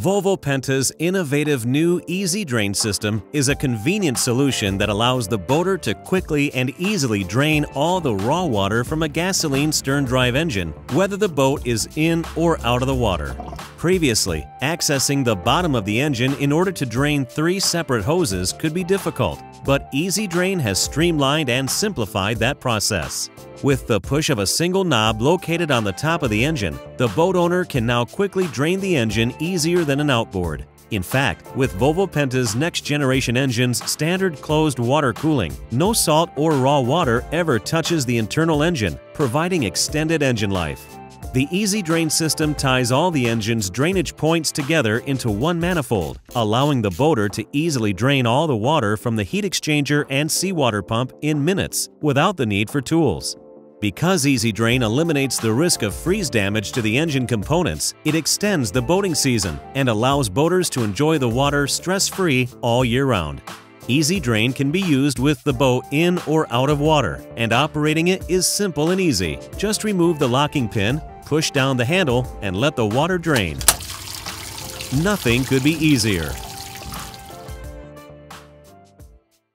Volvo Penta's innovative new Easy Drain system is a convenient solution that allows the boater to quickly and easily drain all the raw water from a gasoline stern drive engine, whether the boat is in or out of the water. Previously, accessing the bottom of the engine in order to drain three separate hoses could be difficult, but Easy Drain has streamlined and simplified that process. With the push of a single knob located on the top of the engine, the boat owner can now quickly drain the engine easier than an outboard. In fact, with Volvo Penta's next generation engine's standard closed water cooling, no salt or raw water ever touches the internal engine, providing extended engine life. The Easy Drain system ties all the engine's drainage points together into one manifold, allowing the boater to easily drain all the water from the heat exchanger and seawater pump in minutes without the need for tools. Because Easy Drain eliminates the risk of freeze damage to the engine components, it extends the boating season and allows boaters to enjoy the water stress-free all year round. Easy Drain can be used with the boat in or out of water, and operating it is simple and easy. Just remove the locking pin, push down the handle, and let the water drain. Nothing could be easier.